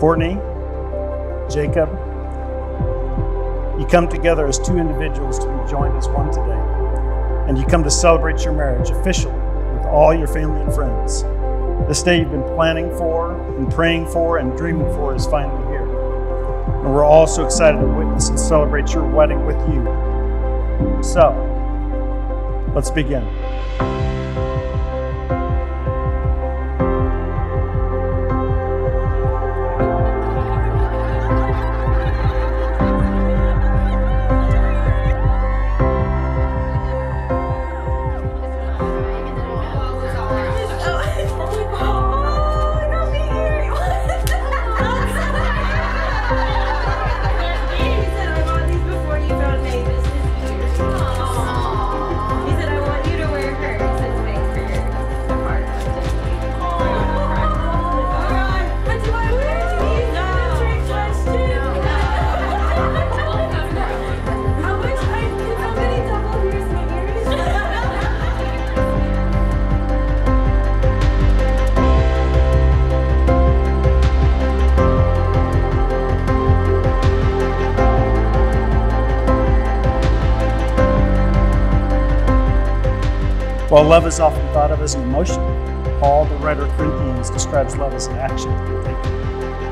Courtney, Jacob, you come together as two individuals to be joined as one today. And you come to celebrate your marriage officially with all your family and friends. This day you've been planning for and praying for and dreaming for is finally here. And we're all so excited to witness and celebrate your wedding with you. So, let's begin. While love is often thought of as an emotion, Paul, the writer of Corinthians, describes love as an action to be taken,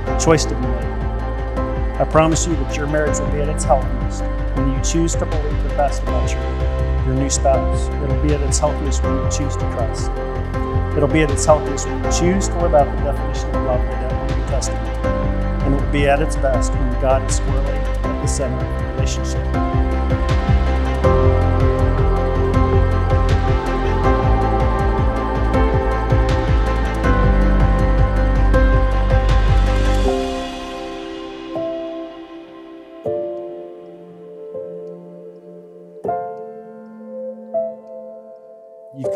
a choice to be made. I promise you that your marriage will be at its healthiest when you choose to believe the best about your, your new spouse. It'll be at its healthiest when you choose to trust. It'll be at its healthiest when you choose to live out the definition of love laid out in the New Testament. And it will be at its best when God is squarely at the center of the relationship.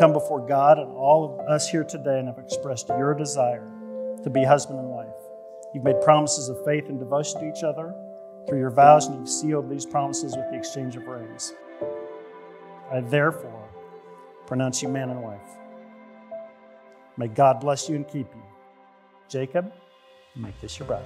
Come before God and all of us here today and have expressed your desire to be husband and wife. You've made promises of faith and devotion to each other through your vows, and you've sealed these promises with the exchange of rings. I therefore pronounce you man and wife. May God bless you and keep you. Jacob, make this your bride.